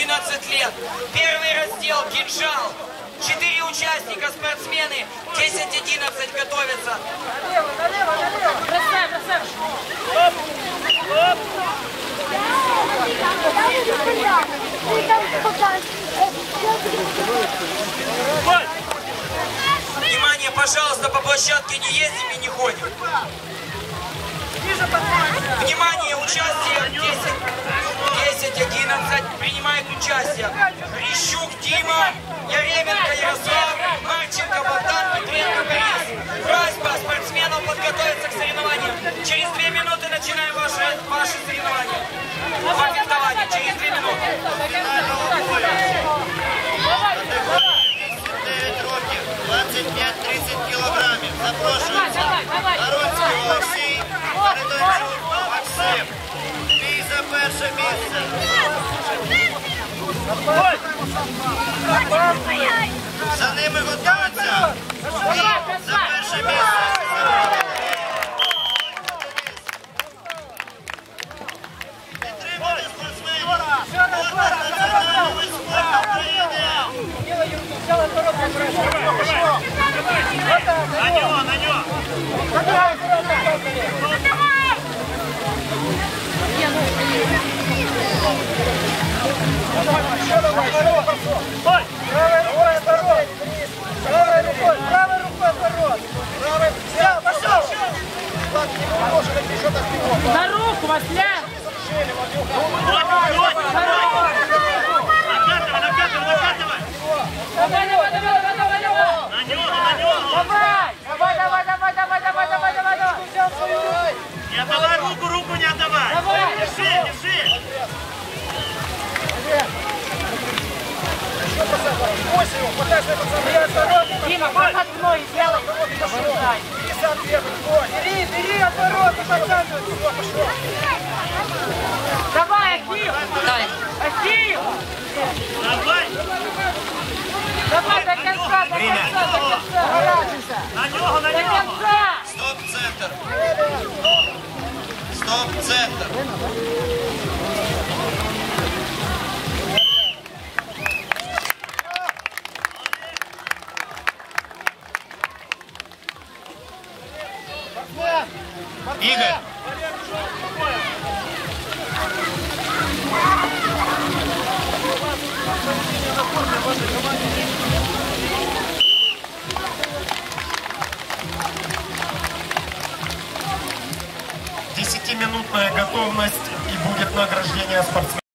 11 лет. Первый раздел кинжал. Четыре участника, спортсмены, 10-11 готовятся. Бросай, бросай. Внимание, пожалуйста, по площадке не ездим и не ходим. Внимание, участие 10, Яременко Ярослав, Марченко Богдан, Петренко Борис. Просьба спортсменам подготовиться к соревнованиям. Через две минуты начинаем ваши, ваши соревнования. По фехтованию. Через две минуты. 9 років, 25-30 кілограмів. Запрошується Народський Олексій, Передончук Максим. Бій за перше місце. За ними готуються. Бій за перше місце. Підтримати спортсменів. Орден національного вид спорту України. На нього, на нього. Левку, Васля! Накатывай, накатывай, накатывай! Давай, давай, давай, давай, давай, давай! На него, на него! Давай! Давай, давай, давай, давай, давай, давай, давай, давай! Не отдавай руку, руку не отдавай! Давай! Держи, держи! Восемь, пацаны, пацаны, осторожно! Дима, пас от ноги сделай! Не сам бегай, бой! Давай, Акил! Давай! Акил! Давай! Давай до конца, до конца, до конца! На нього, на нього! Стоп-центр! Стоп! Стоп-центр! Игорь. Десятиминутная готовность и будет награждение спортсменов.